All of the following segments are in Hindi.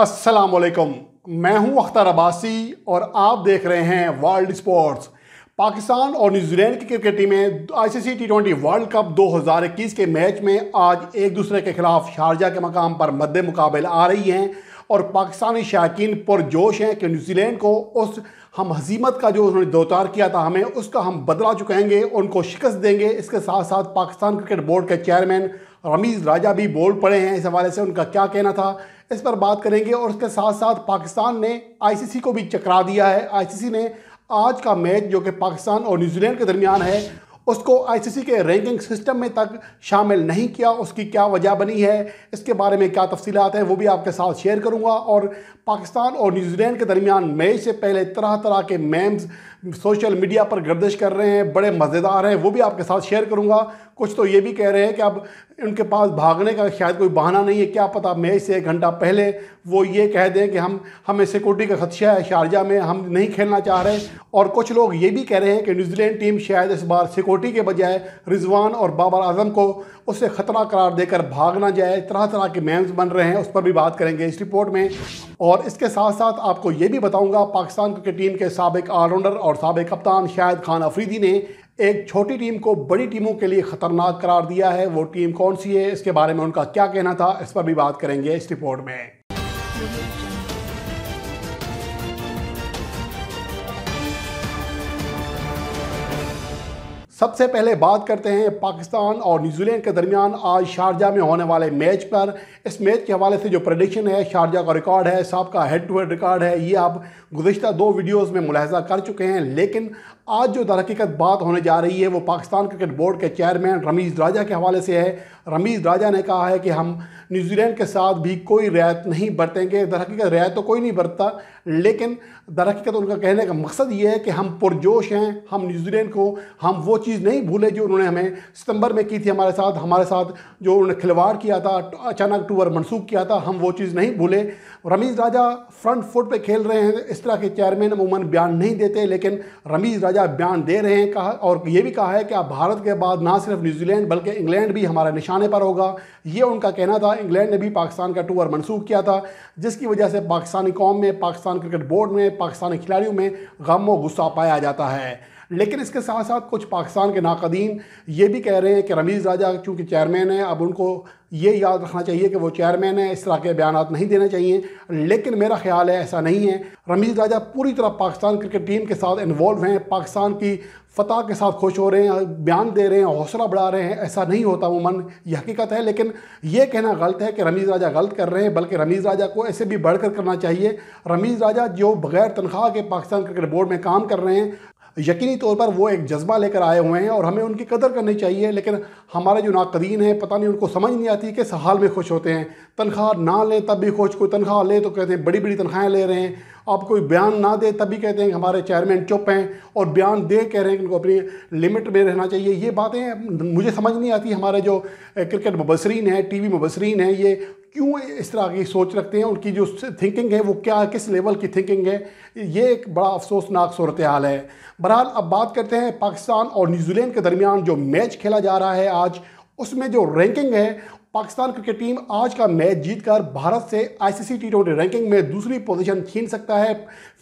अस्सलाम वालेकुम मैं हूँ अख्तर अब्बासी और आप देख रहे हैं वर्ल्ड स्पोर्ट्स। पाकिस्तान और न्यूजीलैंड की क्रिकेट टीमें ICC T twenty world cup 2021 के मैच में आज एक दूसरे के खिलाफ शारजा के मकाम पर मद्दे मुकाबले आ रही हैं। और पाकिस्तानी शायकीन पुरजोश हैं कि न्यूजीलैंड को उस, हम हजीमत का जो उन्होंने दो किया था हमें, उसका हम बदला चुकाएँगे, उनको शिकस्त देंगे। इसके साथ साथ पाकिस्तान क्रिकेट बोर्ड के चेयरमैन रमीज़ राजा भी बोल पड़े हैं इस हवाले से, उनका क्या कहना था? इस पर बात करेंगे और उसके साथ साथ पाकिस्तान ने आईसीसी को भी चकरा दिया है। आईसीसी ने आज का मैच जो कि पाकिस्तान और न्यूजीलैंड के दरमियान है उसको आईसीसी के रैंकिंग सिस्टम में तक शामिल नहीं किया, उसकी क्या वजह बनी है, इसके बारे में क्या तफसीत हैं, वो भी आपके साथ शेयर करूँगा। और पाकिस्तान और न्यूजीलैंड के दरमियान मैच से पहले तरह तरह के मेम्स सोशल मीडिया पर गर्दिश कर रहे हैं, बड़े मज़ेदार हैं, वो भी आपके साथ शेयर करूँगा। कुछ तो ये भी कह रहे हैं कि अब उनके पास भागने का शायद कोई बहाना नहीं है, क्या पता मैच से एक घंटा पहले वो ये कह दें कि हम, हमें सिक्योरिटी का खदशा है, शारजा में हम नहीं खेलना चाह रहे और कुछ लोग ये भी कह रहे हैं कि न्यूजीलैंड टीम शायद इस बार सिक्योरिटी के बजाय रिजवान और बाबर आज़म को उससे ख़तरा करार देकर भाग ना जाए। तरह तरह के मैम्स बन रहे हैं, उस पर भी बात करेंगे इस रिपोर्ट में। और इसके साथ साथ आपको ये भी बताऊँगा, पाकिस्तान क्रिकेट टीम के सबक ऑलराउंडर और सबक कप्तान शाहिद खान अफरीदी ने एक छोटी टीम को बड़ी टीमों के लिए ख़तरनाक करार दिया है। वो टीम कौन सी है? इसके बारे में उनका क्या कहना था? इस पर भी बात करेंगे इस रिपोर्ट में। सबसे पहले बात करते हैं पाकिस्तान और न्यूजीलैंड के दरमियान आज शारजा में होने वाले मैच पर। इस मैच के हवाले से जो प्रडिक्शन है, शारजा का रिकॉर्ड है, सबका हेड टू हेड रिकॉर्ड है। ये आप गुजशत दो वीडियोस में मुलाहजा कर चुके हैं, लेकिन आज जो दरहकीकत बात होने जा रही है, वो पाकिस्तान क्रिकेट बोर्ड के चेयरमैन रमीज़ राजा के हवाले से है। रमीज़ राजा ने कहा है कि हम न्यूजीलैंड के साथ भी कोई रियायत नहीं बरतेंगे। दरहकीकत रियायत तो कोई नहीं बरतता, लेकिन दरहकीकत उनका कहने का मकसद ये है कि हम पुरजोश हैं, हम न्यूजीलैंड को, हम वो चीज़ नहीं भूले जो उन्होंने हमें सितंबर में की थी हमारे साथ हमारे साथ जो उन्होंने खिलवाड़ किया था, अचानक टूर मनसूख किया था, हम वो चीज़ नहीं भूले। रमीज़ राजा फ्रंट फुट पे खेल रहे हैं। इस तरह के चेयरमैन अमूमन बयान नहीं देते, लेकिन रमीज़ राजा बयान दे रहे हैं कहा और ये भी कहा है कि अब भारत के बाद ना सिर्फ़ न्यूजीलैंड बल्कि इंग्लैंड भी हमारे निशाने पर होगा। ये उनका कहना था। इंग्लैंड ने भी पाकिस्तान का टूर मनसूख किया था, जिसकी वजह से पाकिस्तानी कौम में, पाकिस्तान क्रिकेट बोर्ड में, पाकिस्तानी खिलाड़ियों में गम व गुस्सा पाया जाता है। लेकिन इसके साथ साथ कुछ पाकिस्तान के नाकदीन ये भी कह रहे हैं कि रमीज़ राजा चूँकि चेयरमैन है, अब उनको ये याद रखना चाहिए कि वो चेयरमैन है, इस तरह के बयान नहीं देने चाहिए। लेकिन मेरा ख्याल है ऐसा नहीं है। रमीज़ राजा पूरी तरह पाकिस्तान क्रिकेट टीम के साथ इन्वॉल्व हैं, पाकिस्तान की फ़तह के साथ खुश हो रहे हैं, बयान दे रहे हैं, हौसला बढ़ा रहे हैं, ऐसा नहीं होता मन ये हकीकत है। लेकिन ये कहना गलत है कि रमीज़ राजा गलत कर रहे हैं, बल्कि रमीज़ राजा को ऐसे भी बढ़कर करना चाहिए। रमीज़ राजा जो बगैर तनख्वाह के पाकिस्तान क्रिकेट बोर्ड में काम कर रहे हैं यकीनी तौर पर वो एक जज्बा लेकर आए हुए हैं और हमें उनकी कदर करनी चाहिए, लेकिन हमारे जो नाकदीन हैं, पता नहीं उनको समझ नहीं आती किस हाल में खुश होते हैं। तनख्वाह ना लें तब भी खुश, कोई तनख्वाह ले तो कहते हैं बड़ी बड़ी तनख्वाहें ले रहे हैं। आप कोई बयान ना दे तभी कहते हैं हमारे चेयरमैन चुप हैं और बयान दे कह रहे हैं कि उनको अपनी लिमिट में रहना चाहिए। ये बातें मुझे समझ नहीं आती। हमारे जो क्रिकेट मुबसरीन हैं टी वी मुबसरीन हैं, ये क्यों इस तरह की सोच रखते हैं? उनकी जो थिंकिंग है, वो क्या, किस लेवल की थिंकिंग है? ये एक बड़ा अफसोसनाक सूरत हाल है। बहरहाल, अब बात करते हैं पाकिस्तान और न्यूजीलैंड के दरमियान जो मैच खेला जा रहा है आज, उसमें जो रैंकिंग है पाकिस्तान क्रिकेट टीम आज का मैच जीतकर भारत से आईसीसी टी ट्वेंटी रैंकिंग में दूसरी पोजीशन छीन सकता है।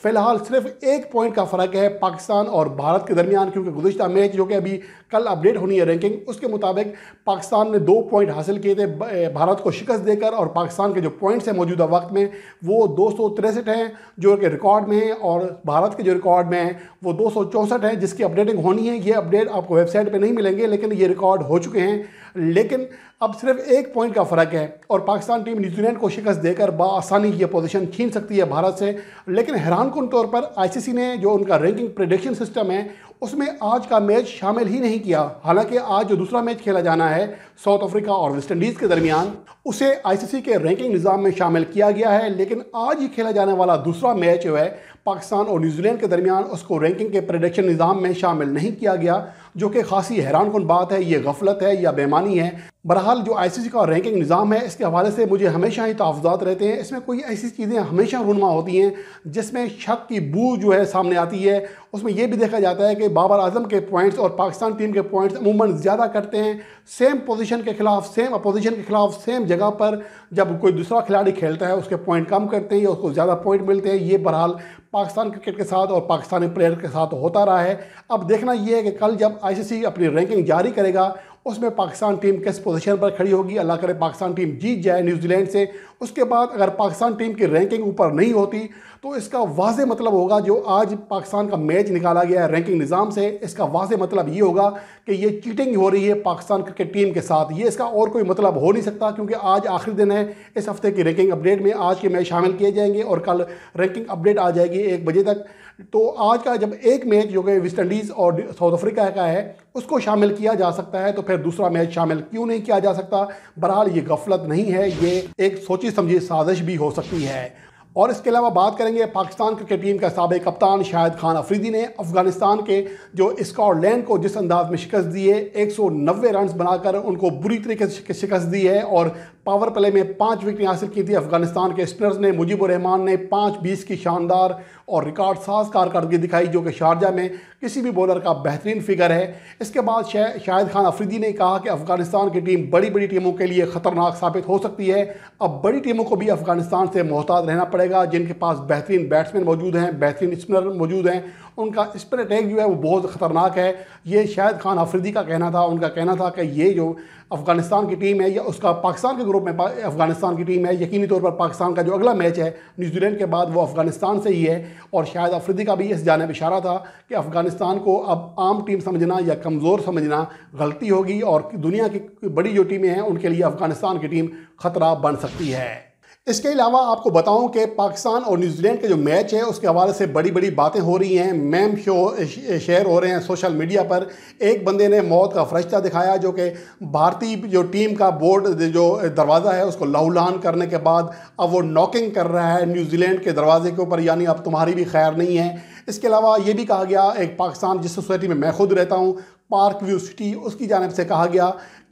फ़िलहाल सिर्फ़ एक पॉइंट का फ़र्क है पाकिस्तान और भारत के दरमियान, क्योंकि गुजशत मैच जो कि अभी कल अपडेट होनी है रैंकिंग उसके मुताबिक पाकिस्तान ने दो पॉइंट हासिल किए थे भारत को शिकस्त देकर और पाकिस्तान के जो पॉइंट्स हैं मौजूदा वक्त में, वो दो सौ तिरसठ हैं, जो कि रिकॉर्ड में हैं, और भारत के जो रिकॉर्ड में हैं, वो दो हैं, जिसकी अपडेटिंग होनी है। ये अपडेट आपको वेबसाइट पर नहीं मिलेंगे, लेकिन ये रिकॉर्ड हो चुके हैं। लेकिन अब सिर्फ़ एक पॉइंट का फ़र्क है और पाकिस्तान टीम न्यूजीलैंड को शिकस्त देकर बसानी ये पोजीशन छीन सकती है भारत से। लेकिन हैरान कन तौर पर आईसीसी ने जो उनका रैंकिंग प्रिडिक्शन सिस्टम है, उसमें आज का मैच शामिल ही नहीं किया। हालाँकि आज जो दूसरा मैच खेला जाना है साउथ अफ्रीका और वेस्ट इंडीज़ के दरमियान, उसे आईसीसी के रैंकिंग निज़ाम में शामिल किया गया है। लेकिन आज ही खेला जाने वाला दूसरा मैच जो है, पाकिस्तान और न्यूजीलैंड के दरमियान, उसको रैंकिंग के प्रोडक्शन निज़ाम में शामिल नहीं किया गया। जो कि खासी हैरान कन बात है ये गफलत है या बेमानी है। बहरहाल जो आईसीसी का रैंकिंग निज़ाम है, इसके हवाले से मुझे हमेशा ही तहफ़ात रहते हैं। इसमें कोई ऐसी चीज़ें हमेशा रूनमा होती हैं, जिसमें शक की बू जो है सामने आती है। उसमें यह भी देखा जाता है कि बाबर आज़म के पॉइंट्स और पाकिस्तान टीम के पॉइंट्स अमूमन ज़्यादा करते हैं। सेम पोजीशन के खिलाफ सेम अपोजिशन के खिलाफ सेम जगह पर जब कोई दूसरा खिलाड़ी खेलता है, उसके पॉइंट कम करते हैं या उसको ज़्यादा पॉइंट मिलते हैं। ये बहरहाल पाकिस्तान क्रिकेट के साथ और पाकिस्तानी प्लेयर के साथ होता रहा है। अब देखना यह है कि कल जब आईसीसी अपनी रैंकिंग जारी करेगा उसमें पाकिस्तान टीम किस पोजीशन पर खड़ी होगी? अल्लाह करे पाकिस्तान टीम जीत जाए न्यूजीलैंड से। उसके बाद अगर पाकिस्तान टीम की रैंकिंग ऊपर नहीं होती तो इसका वाज मतलब होगा जो आज पाकिस्तान का मैच निकाला गया है रैंकिंग निज़ाम से। इसका वाज मतलब ये होगा कि ये चीटिंग हो रही है पाकिस्तान क्रिकेट टीम के साथ। ये इसका और कोई मतलब हो नहीं सकता, क्योंकि आज आखिरी दिन है। इस हफ़्ते की रैंकिंग अपडेट में आज के मैच शामिल किए जाएँगे और कल रैंकिंग अपडेट आ जाएगी एक बजे तक। तो आज का जब एक मैच जो कि वेस्ट इंडीज़ और साउथ अफ्रीका का है, उसको शामिल किया जा सकता है तो फिर दूसरा मैच शामिल क्यों नहीं किया जा सकता? बहरहाल ये गफलत नहीं है, ये एक सोची समझी साजिश भी हो सकती है। और इसके अलावा बात करेंगे पाकिस्तान क्रिकेट टीम का सबक कप्तान शाहिद खान अफरीदी ने अफ़गानिस्तान के जो स्कॉटलैंड को जिस अंदाज में शिकस्त दी है, एक सौ नब्बे रन बनाकर उनको बुरी तरीके से शिकस्त दी है और पावर प्ले में पाँच विकेट हासिल की थी अफ़गानिस्तान के स्पिनर्स ने। मुजीबर रहमान ने पाँच बीस की शानदार और रिकॉर्ड साज कारकर्दगी दिखाई, जो कि शारजा में किसी भी बॉलर का बेहतरीन फिगर है। इसके बाद शाहिद खान अफरीदी ने कहा कि अफ़गानिस्तान की टीम बड़ी बड़ी टीमों के लिए ख़तरनाक साबित हो सकती है। अब बड़ी टीमों को भी अफ़गानिस्तान से मोहताज रहना पड़ेगा। जिनके पास बेहतरीन बैट्समैन मौजूद हैं, बेहतरीन स्पिनर मौजूद हैं, उनका स्पिन अटैक जो है वो बहुत ख़तरनाक है। ये शायद खान अफरीदी का कहना था, उनका कहना था कि ये जो अफ़गानिस्तान की टीम है, या उसका पाकिस्तान के ग्रुप में अफ़गानिस्तान की टीम है, यकीनी तौर पर पाकिस्तान का जो अगला मैच है, न्यूजीलैंड के बाद वो अफ़गानिस्तान से ही है। और शायद अफरीदी का भी इस जानब इशारा था कि अफ़गानिस्तान को अब आम टीम समझना या कमज़ोर समझना गलती होगी, और दुनिया की बड़ी जो टीमें हैं, उनके लिए अफ़गानिस्तान की टीम ख़तरा बन सकती है। इसके अलावा आपको बताऊँ कि पाकिस्तान और न्यूजीलैंड के जो मैच है, उसके हवाले से बड़ी बड़ी बातें हो रही हैं। मैम शो, शेयर हो रहे हैं सोशल मीडिया पर। एक बंदे ने मौत का फरिश्ता दिखाया, जो कि भारतीय जो टीम का बोर्ड, जो दरवाज़ा है, उसको लहूलान करने के बाद अब वो नॉकिंग कर रहा है न्यूजीलैंड के दरवाजे के ऊपर, यानी अब तुम्हारी भी खैर नहीं है। इसके अलावा ये भी कहा गया, एक पाकिस्तान जिस सोसाइटी में मैं खुद रहता हूँ, पार्क व्यू सिटी, उसकी जानब से कहा गया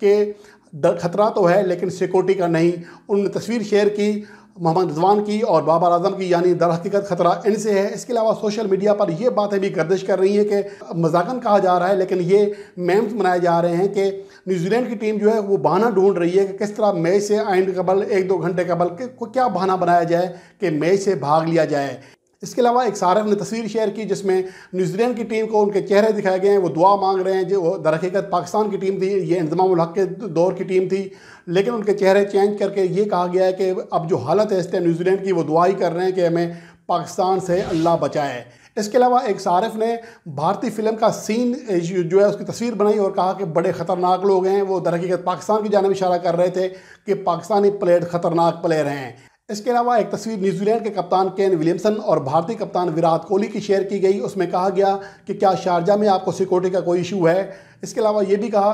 कि खतरा तो है, लेकिन सिक्योरिटी का नहीं। उन्होंने तस्वीर शेयर की, मोहम्मद रिजवान की और बाबर आज़म की, यानी दर हकीकत खतरा इनसे है। इसके अलावा सोशल मीडिया पर यह बातें भी गर्दिश कर रही हैं कि मजाकन कहा जा रहा है, लेकिन ये मैम्स बनाए जा रहे हैं कि न्यूजीलैंड की टीम जो है, वो बहाना ढूंढ रही है कि किस तरह मैच से आइंड कबल एक दो घंटे कबल क्या बहाना बनाया जाए कि मैच से भाग लिया जाए। इसके अलावा एक सारफ ने तस्वीर शेयर की जिसमें न्यूजीलैंड की टीम को उनके चेहरे दिखाए गए हैं, वो दुआ मांग रहे हैं, जो दरहकीकत पाकिस्तान की टीम थी, ये इंतज़ाम के दौर की टीम थी, लेकिन उनके चेहरे चेंज करके ये कहा गया है कि अब जो हालत है इस टाइम न्यूजीलैंड की, वो दुआ ही कर रहे हैं कि हमें पाकिस्तान से अल्लाह बचाए। इसके अलावा एक सारफ ने भारतीय फ़िल्म का सीन जो है उसकी तस्वीर बनाई और कहा कि बड़े ख़तरनाक लोग हैं, वो दरहकीकत पाकिस्तान की जानब इशारा कर रहे थे कि पाकिस्तानी प्लेयर ख़तरनाक प्लेयर हैं। इसके अलावा एक तस्वीर न्यूजीलैंड के कप्तान केन विलियमसन और भारतीय कप्तान विराट कोहली की शेयर की गई। उसमें कहा गया कि क्या शारजा में आपको सिक्योरिटी का कोई इशू है? इसके अलावा ये भी कहा,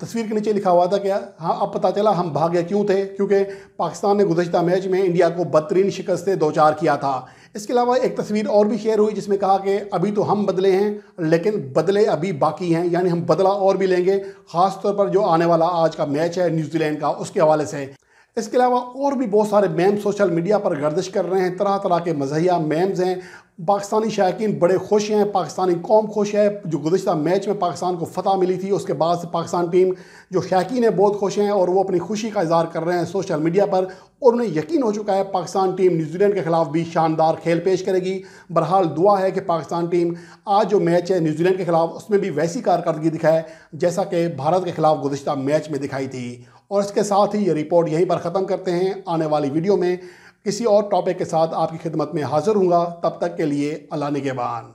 तस्वीर के नीचे लिखा हुआ था कि हाँ अब पता चला हम भागे क्यों थे? क्योंकि पाकिस्तान ने गुजशत मैच में इंडिया को बदतरीन शिकस्त से दो चार किया था। इसके अलावा एक तस्वीर और भी शेयर हुई जिसमें कहा कि अभी तो हम बदले हैं, लेकिन बदले अभी बाकी हैं। यानी हम बदला और भी लेंगे, ख़ासतौर पर जो आने वाला आज का मैच है न्यूजीलैंड का, उसके हवाले से। इसके अलावा और भी बहुत सारे मैम सोशल मीडिया पर गर्दिश कर रहे हैं। तरह तरह के मजहिया मैम्स हैं। पाकिस्तानी शायक बड़े खुश हैं। पाकिस्तानी कौम खुश है। जो गुजशत मैच में पाकिस्तान को फतह मिली थी, उसके बाद से पाकिस्तान टीम जो शैकीन है, बहुत खुश हैं और वो अपनी खुशी का इजहार कर रहे हैं सोशल मीडिया पर। और उन्हें यकीन हो चुका है, पाकिस्तान टीम न्यूजीलैंड के खिलाफ भी शानदार खेल पेश करेगी। बहरहाल दुआ है कि पाकिस्तान टीम आज जो मैच है न्यूजीलैंड के खिलाफ, उसमें भी वैसी कारकर्दगी दिखाए, जैसा कि भारत के खिलाफ गुजशत मैच में दिखाई थी। और इसके साथ ही ये रिपोर्ट यहीं पर ख़त्म करते हैं। आने वाली वीडियो में किसी और टॉपिक के साथ आपकी खिदमत में हाजिर हूँ तब तक के लिए अल्लाह निगेबान।